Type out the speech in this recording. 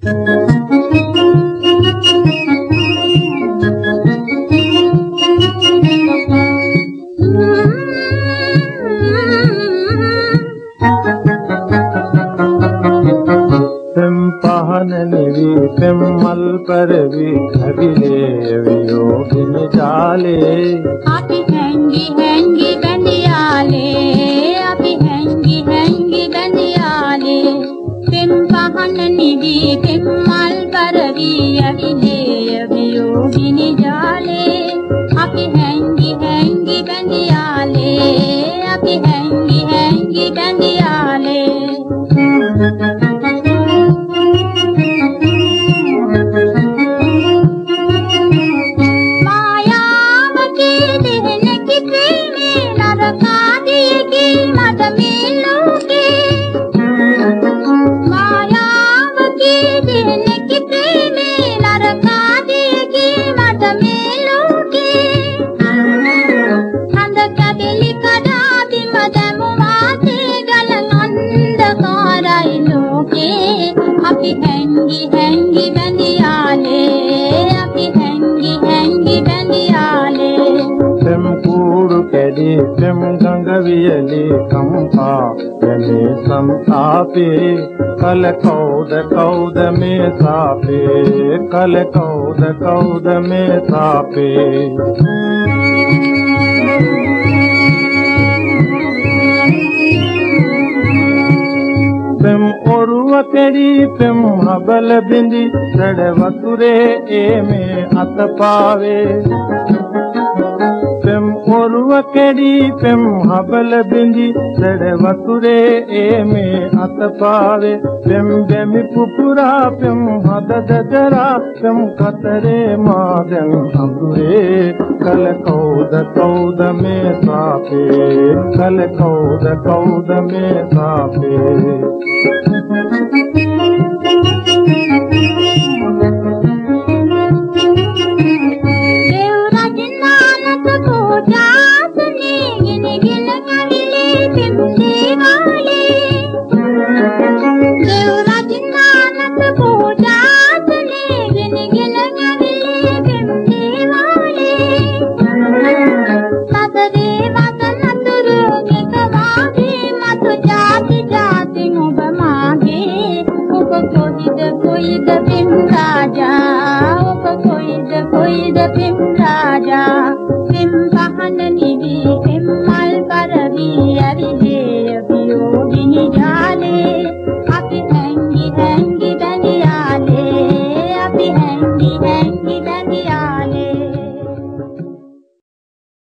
පෙම් පහන නිවි පෙම් මල් පරවි අගිලේ පෙම් පහන නිවි පෙම් මල් පරවි අගිලේ වියෝගින ජාලේ. අපි හැංගි හැංගි බැඳියාලේ. අපි හැංගි හැංගි හැංගි හැංගි බැඳියාලේ කූඩු කැඩි පෙම් ගඟ වියලි කම්පා යමේ සම්තාපේ කල කවුද කවුද මේ සාපේ කල කවුද කවුද මේ සාපේ පෙම් ඔරුව කෙරි පෙම් හබල බිඳි සැඩ වතුරේ ඒමේ අත පාවේ පෙම් ඔරුව කෙරි පෙම් හබල බිඳි සැඩ වතුරේ ඒමේ අත පාවේ පෙම් බැමි පුපුරා පෙම් හද දදරා පෙම් කතරේ මා දැන් අඳුරේ කල කවුද කවුද මේ සාපේ කල කවුද කවුද මේ සාපේ ٿو ڪوئي ديم راجا ڪٿو ڪوئي ديم راا